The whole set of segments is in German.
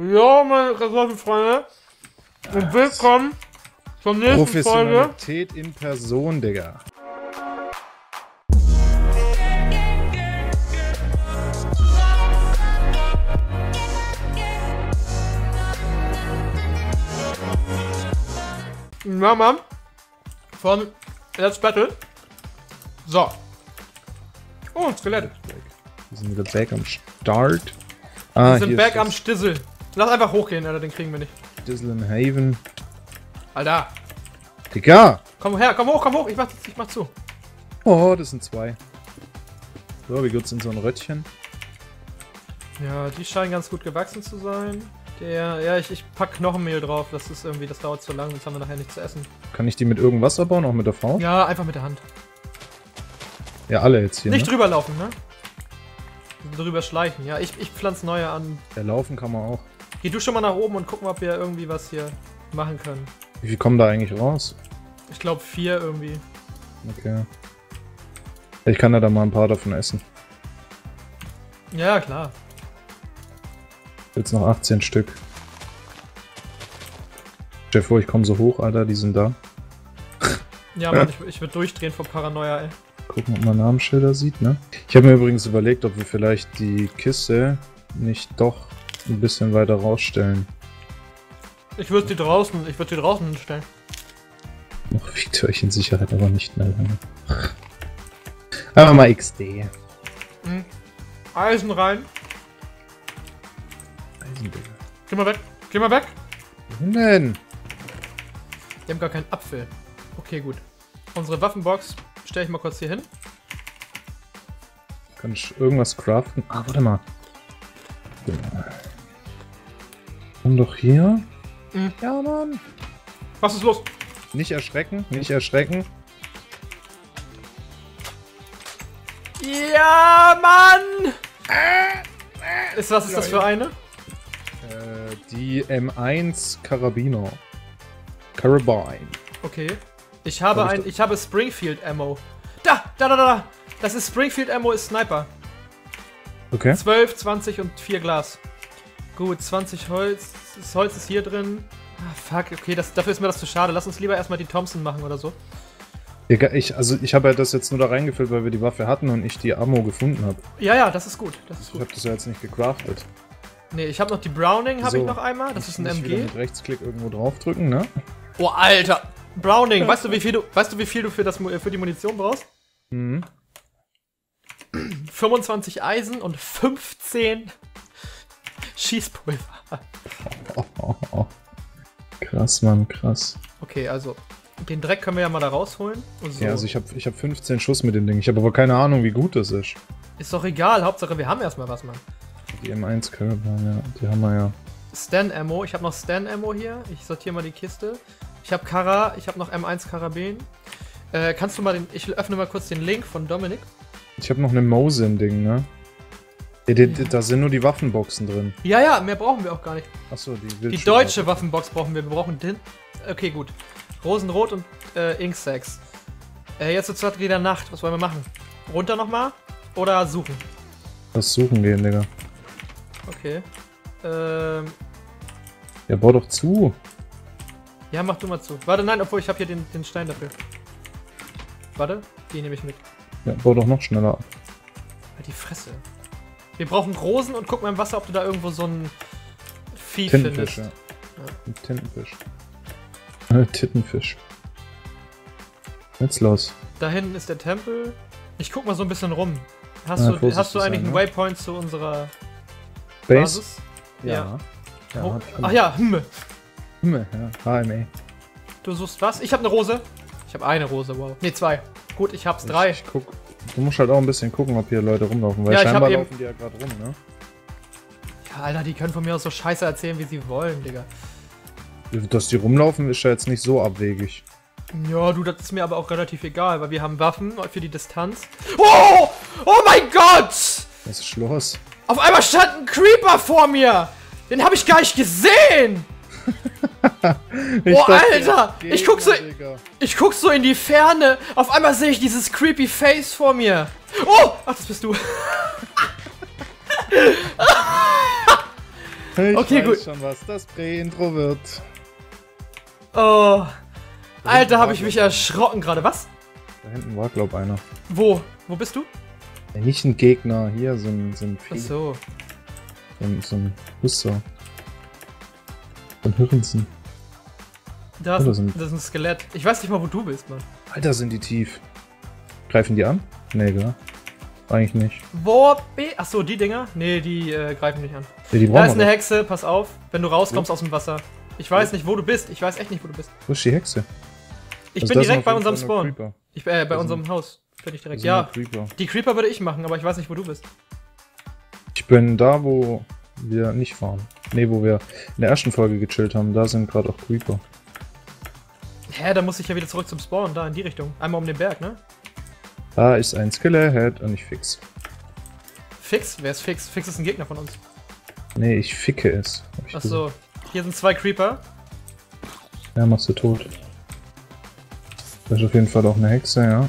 Ja, meine Kartoffelfreunde. Und willkommen zur nächsten Folge. Professionalität in Person, Digga. Ja, Mann. Von Let's Battle. So. Oh, ein Skelett. Wir sind wieder back am Start. Ah, Wir sind back am Stissel. Lass einfach hochgehen, Alter, den kriegen wir nicht. Dizzle in Haven. Alter. Digga! Komm her, komm hoch, komm hoch. Ich mach, ich mach zu. Oh, das sind zwei. So, wie geht's in so ein Röttchen? Ja, die scheinen ganz gut gewachsen zu sein. Der, ja, ich, ich pack Knochenmehl drauf. Das ist irgendwie, das dauert zu lang, sonst haben wir nachher nichts zu essen. Kann ich die mit irgendwas abbauen, auch mit der Faust? Ja, einfach mit der Hand. Ja, alle jetzt hier, Nicht ne? drüber laufen, ne? Drüber schleichen. Ja, ich, ich pflanze neue an. Ja, laufen kann man auch. Geh du schon mal nach oben und gucken, ob wir irgendwie was hier machen können. Wie viel kommen da eigentlich raus? Ich glaube vier irgendwie. Okay. Ich kann ja da mal ein paar davon essen. Ja, klar. Jetzt noch 18 Stück. Stell dir vor, ich komme so hoch, Alter, die sind da. Ja, Mann, ich, ich würde durchdrehen vor Paranoia, ey. Gucken, ob man Namensschilder sieht, ne? Ich habe mir übrigens überlegt, ob wir vielleicht die Kiste nicht doch ein bisschen weiter rausstellen. Ich würde die draußen, ich würde die draußen hinstellen. Noch wiegt ihr euch in Sicherheit, aber nicht mehr lange. Aber mal XD. Mhm. Eisen rein. Eisendigger. Geh mal weg. Geh mal weg. Wohin denn? Die haben gar keinen Apfel. Okay, gut. Unsere Waffenbox stelle ich mal kurz hier hin. Kann ich irgendwas craften? Ah, warte mal. Genau. Und doch hier? Mhm. Ja, Mann. Was ist los? Nicht erschrecken, nicht erschrecken. Ja, Mann! Ist, was ist das für eine? Äh, die M1 Karabiner. Carabine. Okay. Ich habe ein, ich habe Springfield Ammo. Da, da, da, da, da. Das ist Springfield Ammo, ist Sniper. Okay. 12, 20 und 4 Glas. Gut, 20 Holz. Das Holz ist hier drin. Ah, fuck, okay, das, dafür ist mir das zu schade. Lass uns lieber erstmal die Thompson machen oder so. Ja, Ich, also ich habe ja das jetzt nur da reingefüllt, weil wir die Waffe hatten und ich die Ammo gefunden habe. Ja, ja, das ist gut. Das ist Ich habe das ja jetzt nicht gecraftet. Nee, ich habe noch die Browning, habe So. ich noch einmal. Das ist ein MG. mit Rechtsklick irgendwo draufdrücken, ne? Oh, Alter. Browning, weißt du, wie viel du, weißt du, wie viel du für, das, Mu- für die Munition brauchst? Mhm. 25 Eisen und 15 Schießpulver. Oh, oh, oh. Krass, Mann, krass. Okay, also den Dreck können wir ja mal da rausholen. So. Ja, also ich habe ich hab 15 Schuss mit dem Ding. Ich habe aber keine Ahnung, wie gut das ist. ist doch egal, Hauptsache wir haben erstmal was, Mann. Die M1 Carabine, ja, die haben wir ja. Stan Ammo, ich habe noch Stan Ammo hier. Ich sortiere mal die Kiste. Ich habe Kara, ich habe noch M1 Karabin. Äh, kannst du mal den, ich öffne mal kurz den Link von Dominik. Ich habe noch eine Mosin-Ding, ne? Die, die, da sind nur die Waffenboxen drin. Ja, ja, mehr brauchen wir auch gar nicht. Achso, die Die deutsche Waffenbox brauchen wir. Wir brauchen den. Okay, gut. Rosenrot und äh, Inksacks. Äh, jetzt ist es wieder Nacht. Was wollen wir machen? Runter nochmal? Oder suchen? Das suchen gehen, Digga. Okay. Ähm, Ja, bau doch zu. Ja, mach du mal zu. Warte, nein, obwohl ich habe hier den, den Stein dafür. Warte, die nehme ich mit. Ja, bau doch noch schneller ab. Halt die Fresse. Wir brauchen Rosen und guck mal im Wasser, ob du da irgendwo so ein Vieh Tintenfisch, findest. ja. Ein Tintenfisch. Äh, Tittenfisch. Jetzt los. Da hinten ist der Tempel. Ich guck mal so ein bisschen rum. Hast, Ja, du, hast du eigentlich sein, einen ne? Waypoint zu unserer Base? Basis? Ja. Ja, Oh, hab ich ach ja, hm. Hm, ja, HMA. Du suchst was? Ich habe eine Rose. Ich habe eine Rose, wow. Ne, zwei. Gut, ich hab's Ich, drei. ich guck. Du musst halt auch ein bisschen gucken, ob hier Leute rumlaufen, weil Ja, scheinbar eben- laufen die ja gerade rum, ne? Ja, Alter, die können von mir aus so Scheiße erzählen, wie sie wollen, Digga. Dass die rumlaufen, ist ja jetzt nicht so abwegig. Ja, du, das ist mir aber auch relativ egal, weil wir haben Waffen für die Distanz. Oh! Oh mein Gott! Was ist los? Auf einmal stand ein Creeper vor mir! Den habe ich gar nicht gesehen! Oh, Alter! Ich guck so- Ich guck so in die Ferne. Auf einmal sehe ich dieses creepy Face vor mir. Oh! Ach, das bist du. Ich okay, gut. schon, was das Prä-Intro wird. Oh. Alter, habe ich mich erschrocken gerade. Was? Da hinten war, glaub einer. Wo? Wo bist du? Ja, nicht ein Gegner, hier so ein, so ein Vieh. Ach so. So ein, so ein Husser. Von Hirnsen. Da ist, das ist ein Skelett. Ich weiß nicht mal, wo du bist, Mann. Alter, sind die tief. Greifen die an? Nee, gell? Eigentlich nicht. Wo? Achso, die Dinger? Nee, die äh, greifen nicht an. Nee, da ist eine Hexe, pass auf, wenn du rauskommst wo? aus dem Wasser. Ich weiß wo? nicht, wo du bist. Ich weiß echt nicht, wo du bist. Wo ist die Hexe? Ich also bin direkt bei unserem Spawn. Ich, äh, bei unserem Haus. Bin ich direkt. Ja, Creeper. die Creeper würde ich machen, aber ich weiß nicht, wo du bist. Ich bin da, wo wir nicht fahren. Ne, wo wir in der ersten Folge gechillt haben. Da sind gerade auch Creeper. Hä, da muss ich ja wieder zurück zum Spawn, da in die Richtung. Einmal um den Berg, ne? Da ist ein Skillerhead und ich fix. Fix? Wer ist Fix? Fix ist ein Gegner von uns. Nee, ich ficke es. Achso, hier sind zwei Creeper. Ja, machst du tot. Da ist auf jeden Fall auch eine Hexe, ja.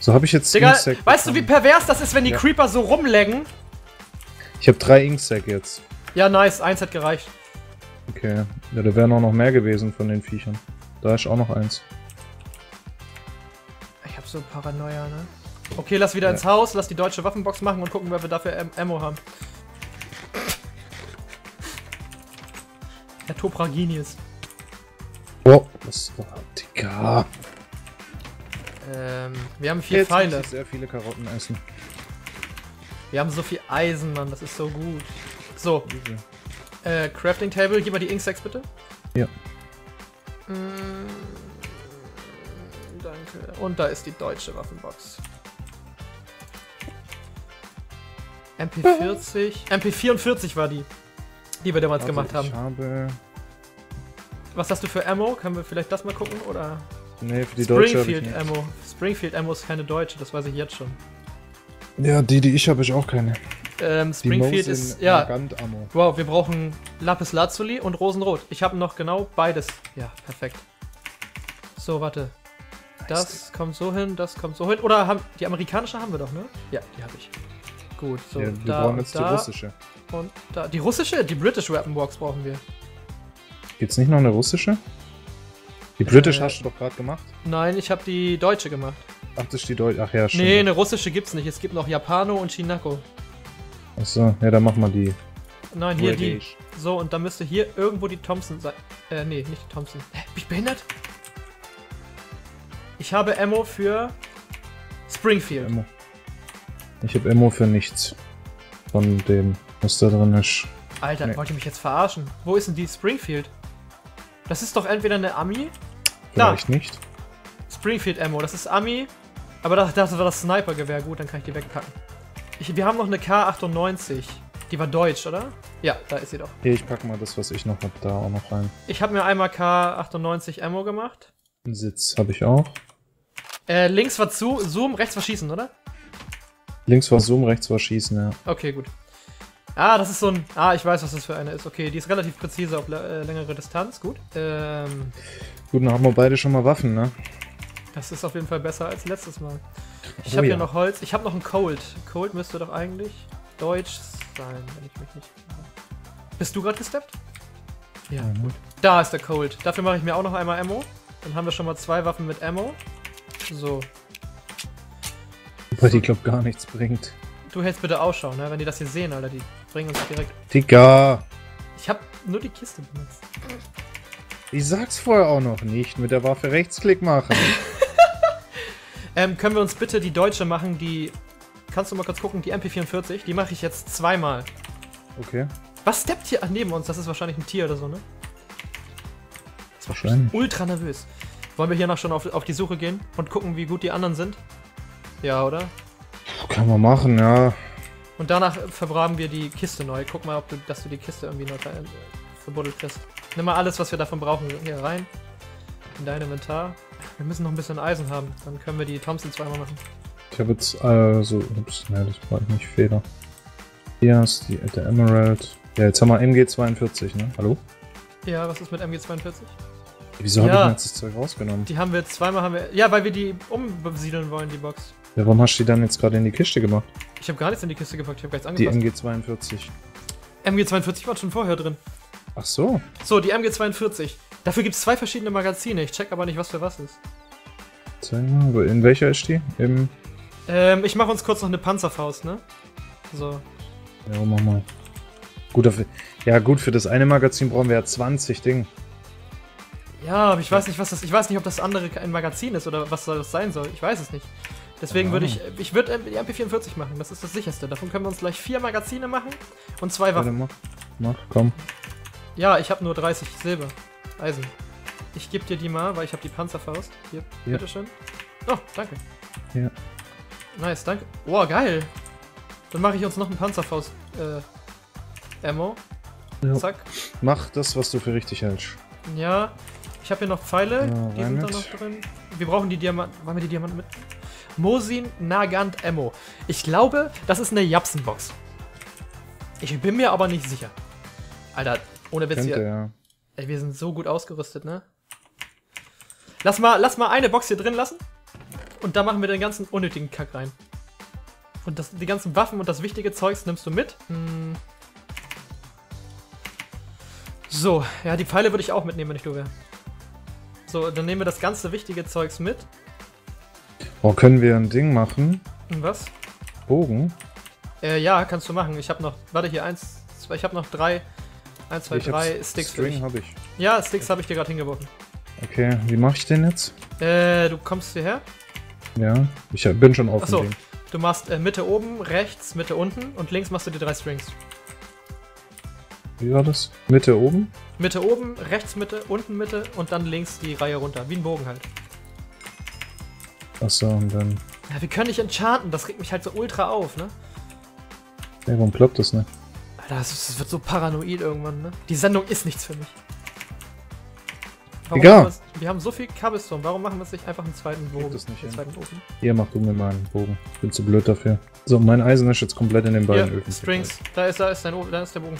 So habe ich jetzt Digga, Inksack weißt du, wie pervers das ist, wenn die ja. Creeper so rumleggen? Ich habe drei Inksack jetzt. Ja, nice. Eins hat gereicht. Okay. Ja, da wären auch noch mehr gewesen von den Viechern. Da ist auch noch eins. Ich hab so Paranoia, ne? Okay, lass wieder ja. ins Haus, lass die deutsche Waffenbox machen und gucken, wer wir dafür Ammo haben. Der Topraginius. Oh, was war Digga. Ähm, wir haben vier Jetzt Pfeile. Muss ich sehr viele Karotten essen. Wir haben so viel Eisen, Mann, das ist so gut. So. Äh, Crafting Table, gib mal die Inksacks bitte. Ja. Mm, danke. Und da ist die deutsche Waffenbox. MP40. MP44 war die, die wir damals also gemacht haben. Ich habe. Was hast du für Ammo? Können wir vielleicht das mal gucken? Oder? Nee, für die Springfield deutsche Ammo. Springfield Ammo ist keine deutsche, das weiß ich jetzt schon. Ja, die, die ich habe, ich auch keine. Ähm, Springfield ist, ja. Wow, wir brauchen Lapis Lazuli und Rosenrot. Ich habe noch genau beides. Ja, perfekt. So, warte. Das kommt so hin, das kommt so hin. Oder haben, die amerikanische haben wir doch, ne? Ja, die habe ich. Gut, so. Ja, wir da, brauchen jetzt da, die russische. Und da. Die russische? Die British Weapon Box brauchen wir. Gibt's nicht noch eine russische? Die British äh, hast du doch gerade gemacht? Nein, ich habe die deutsche gemacht. Ach, das ist die deutsche. Ach ja, stimmt. Nee, eine russische gibt's nicht. Es gibt noch Japano und Shinako. Achso, ja, dann machen wir die. Nein, hier die. So, und dann müsste hier irgendwo die Thompson sein. Äh, nee, nicht die Thompson. Hä, bin ich behindert? Ich habe Ammo für Springfield. Ammo. Ich habe Ammo für nichts. Von dem, was da drin ist. Alter, nee. wollt ihr mich jetzt verarschen? Wo ist denn die Springfield? Das ist doch entweder eine Ami Vielleicht da. nicht. Springfield Ammo, das ist Ami. Aber das, das war das Sniper-Gewehr. Gut, dann kann ich die wegpacken. Ich, wir haben noch eine K98. Die war deutsch, oder? Ja, da ist sie doch. Hier, ich packe mal das, was ich noch habe, da auch noch rein. Ich habe mir einmal K98 Ammo gemacht. Einen Sitz habe ich auch. Äh, links war zu, Zoom, rechts war Schießen, oder? Links war Zoom, rechts war Schießen, ja. Okay, gut. Ah, das ist so ein... Ah, ich weiß, was das für eine ist. Okay, die ist relativ präzise auf äh, längere Distanz. Gut. Ähm... Gut, dann haben wir beide schon mal Waffen, ne? Das ist auf jeden Fall besser als letztes Mal. Ich oh, habe ja. hier noch Holz. Ich habe noch ein Cold. Cold müsste doch eigentlich deutsch sein, wenn ich mich nicht... Bist du gerade gesteppt? Ja, gut. Da ist der Cold. Dafür mache ich mir auch noch einmal Ammo. Dann haben wir schon mal zwei Waffen mit Ammo. So. Wobei die, glaub, gar nichts bringt. Du hältst bitte Ausschau, ne? Wenn die das hier sehen, Alter. Die bringen uns direkt. Digga! Ich hab nur die Kiste benutzt. Ich sag's vorher auch noch nicht. Mit der Waffe Rechtsklick machen. ähm, können wir uns bitte die deutsche machen, die. Kannst du mal kurz gucken, die MP44? Die mache ich jetzt zweimal. Okay. Was steppt hier neben uns? Das ist wahrscheinlich ein Tier oder so, ne? Das war schon ultra nervös. Wollen wir hier noch schon auf, auf die Suche gehen und gucken, wie gut die anderen sind? Ja, oder? Kann man machen, ja. Und danach verbraten wir die Kiste neu. Guck mal, ob du, dass du die Kiste irgendwie neu äh, verbuddelt kriegst. Nimm mal alles, was wir davon brauchen, hier rein. In dein Inventar. Wir müssen noch ein bisschen Eisen haben. Dann können wir die Thompson zweimal machen. Ich habe jetzt, also, ups, ne, das war nicht Fehler. Hier ist die, der Emerald. Ja, jetzt haben wir MG42, ne? Hallo? Ja, was ist mit MG42? Wieso ja, habe ich jetzt das Zeug rausgenommen? Die haben wir zweimal, haben wir, ja, weil wir die umbesiedeln wollen, die Box. Ja, warum hast du die dann jetzt gerade in die Kiste gemacht? Ich habe gar nichts in die Kiste gepackt, ich habe gar nichts angepasst. Die MG42. MG42 war schon vorher drin. Ach so. So, die MG42. Dafür gibt es zwei verschiedene Magazine. Ich check aber nicht, was für was ist. In welcher ist die? Im ähm, ich mache uns kurz noch eine Panzerfaust, ne? So. Ja, mach mal. Gut, dafür, ja gut, für das eine Magazin brauchen wir ja 20 Ding. Ja, aber ich weiß nicht, was das. Ich weiß nicht, ob das andere ein Magazin ist oder was das sein soll. Ich weiß es nicht. Deswegen würde ich. Ich würde die MP44 machen. Das ist das sicherste. Davon können wir uns gleich vier Magazine machen und zwei Waffen. Warte, mach. mach, komm. Ja, ich habe nur 30 Silber. Eisen. Ich gebe dir die mal, weil ich habe die Panzerfaust. Hier, ja. bitteschön. Oh, danke. Ja. Nice, danke. Oh, geil. Dann mache ich uns noch einen Panzerfaust. Äh, Ammo. Ja. Zack. Mach das, was du für richtig hältst. Ja. Ich habe hier noch Pfeile. Ja, die sind da noch drin. Wir brauchen die Diamanten. Wollen wir die Diamanten mit? Mosin Nagant Ammo. Ich glaube, das ist eine Japsenbox. Ich bin mir aber nicht sicher. Alter, ohne Witz Könnte, hier. Ja. Ey, wir sind so gut ausgerüstet, ne? Lass mal, lass mal eine Box hier drin lassen. Und da machen wir den ganzen unnötigen Kack rein. Und das, die ganzen Waffen und das wichtige Zeugs nimmst du mit. Hm. So, ja, die Pfeile würde ich auch mitnehmen, wenn ich du wäre. So, dann nehmen wir das ganze wichtige Zeugs mit. Oh, können wir ein Ding machen? Was? Bogen? Äh, ja, kannst du machen. Ich habe noch, warte hier, eins, zwei, ich habe noch drei, eins, zwei, ich drei Sticks String habe ich. Ja, Sticks habe ich dir gerade hingeworfen. Okay, wie mache ich den jetzt? Äh, du kommst hierher. Ja, ich bin schon auf Achso, du machst äh, Mitte oben, rechts, Mitte unten und links machst du die drei Strings. Wie war das? Mitte oben? Mitte oben, rechts Mitte, unten Mitte und dann links die Reihe runter. Wie ein Bogen halt. Achso, und dann. Ja, wir können nicht enchanten, das regt mich halt so ultra auf, ne? Ja, warum klappt das nicht? Alter, das, wird so paranoid irgendwann, ne? Die Sendung ist nichts für mich. Warum Egal. Wir, haben so viel Cobblestone, warum machen wir uns nicht einfach einen zweiten Bogen? Das nicht einen zweiten Bogen? Hier, mach du mir mal einen Bogen. Ich bin zu blöd dafür. So, mein Eisen ist jetzt komplett in den beiden Hier, Öfen. Strings, da ist, da ist, dein, da ist der Bogen.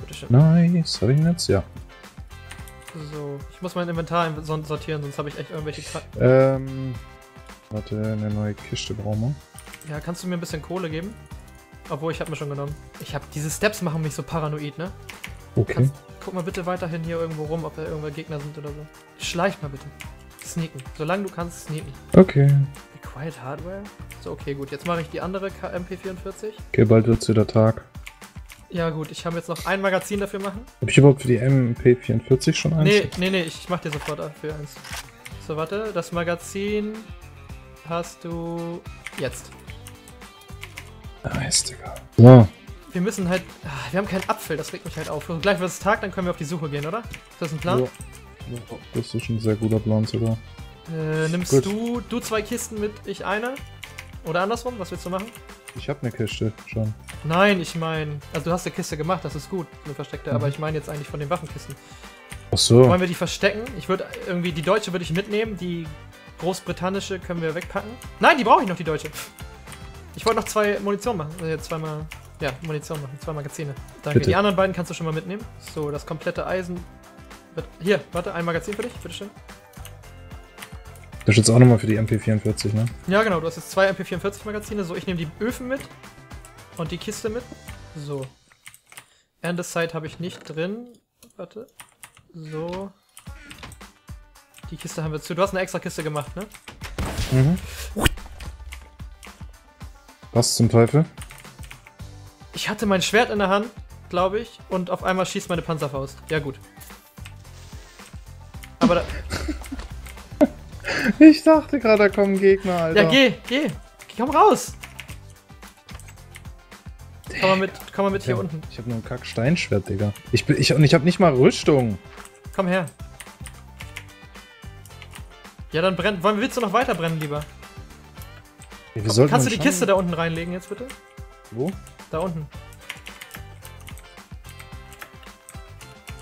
Bitteschön. Nice, hab ich ihn jetzt? Ja. So, ich muss mein Inventar sortieren, sonst habe ich echt irgendwelche... Kra ähm, warte, eine neue Kiste brauchen wir. Ja, kannst du mir ein bisschen Kohle geben? Obwohl, ich habe mir schon genommen. Ich habe diese Steps machen mich so paranoid, ne? Okay. Kannst, guck mal bitte weiterhin hier irgendwo rum, ob da irgendwelche Gegner sind oder so. Schleich mal bitte. Sneaken. Solange du kannst, sneaken. Okay. Quiet Hardware? So, okay, gut. Jetzt mache ich die andere MP44. Okay, bald wird's wieder Tag. Ja gut, ich habe jetzt noch ein Magazin dafür machen. Habe ich überhaupt für die MP44 schon eins? Nee, nee, nee, ich mach dir sofort dafür eins. So, warte, das Magazin hast du jetzt. Nice, Digga. So. Wir müssen halt. Ach, wir haben keinen Apfel, das regt mich halt auf. Und gleich wird es Tag, dann können wir auf die Suche gehen, oder? Ist das ein Plan? Ja. ja das ist ein sehr guter Plan sogar. Äh, nimmst Gut. du du zwei Kisten mit, ich eine? Oder andersrum? Was willst du machen? Ich habe eine Kiste schon. Nein, ich meine, also du hast eine Kiste gemacht, das ist gut, eine versteckte, mhm. aber ich meine jetzt eigentlich von den Waffenkisten. Ach so. Wollen wir die verstecken? Ich würde irgendwie die deutsche würde ich mitnehmen, die großbritannische können wir wegpacken. Nein, die brauche ich noch die deutsche. Ich wollte noch zwei Munition machen, äh, zweimal ja, Munition machen, zwei Magazine. Danke. Bitte. Die anderen beiden kannst du schon mal mitnehmen. So, das komplette Eisen. Hier, warte, ein Magazin für dich, bitteschön. Das ist jetzt auch nochmal für die MP44, ne? Ja, genau, du hast jetzt zwei MP44 Magazine. So, ich nehme die Öfen mit und die Kiste mit. So. Andesite habe ich nicht drin. Warte. So. Die Kiste haben wir zu. Du hast eine extra Kiste gemacht, ne? Mhm. Was zum Teufel? Ich hatte mein Schwert in der Hand, glaube ich, und auf einmal schießt meine Panzerfaust. Ja, gut. Aber da. ich dachte gerade, da kommen Gegner, Alter. Ja, geh, geh. Komm raus. Komm mal mit, komm mal mit hier hab, unten. Ich habe nur ein Kack-Steinschwert, Digga. Ich, bin, ich, und ich habe nicht mal Rüstung. Komm her. Ja, dann brennt. Wollen, willst du noch weiter brennen, lieber? Ja, Komm, kannst du die Kiste da unten reinlegen jetzt bitte? Wo? Da unten.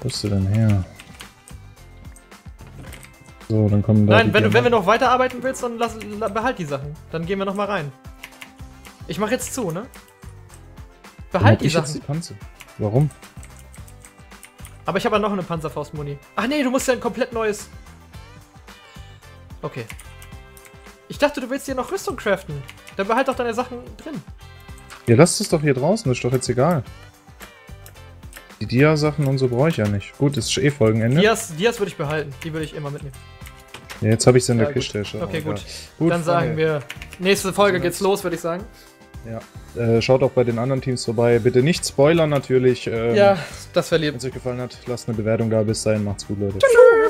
Wo bist du denn her? So, dann kommen da. Nein, wenn, du, wenn wir noch weiterarbeiten willst, dann lass, behalt die Sachen. Dann gehen wir noch mal rein. Ich mach jetzt zu, ne? Behalt die Sachen. Die Panzer. Warum? Aber ich habe ja noch eine Panzerfaust-Muni. Ach nee, du musst ja ein komplett neues. Okay. Ich dachte, du willst dir noch Rüstung craften. Dann behalt doch deine Sachen drin. Ja, lass es doch hier draußen, ist doch jetzt egal. Die Dia-Sachen und so brauche ich ja nicht. Gut, das ist eh Folgenende. Dias, Dias würde ich behalten. Die würde ich immer mitnehmen. Ja, jetzt habe ich sie in ja, der gut. Kiste schon. Okay, gut. gut. Dann sagen wir, nächste Folge geht's los, würde ich sagen. Ja. Äh, schaut auch bei den anderen Teams vorbei. Bitte nicht spoilern natürlich. Ähm, ja, das verliert. Wenn es euch gefallen hat, lasst eine Bewertung da. Bis dahin, macht's gut, Leute. Tschüss.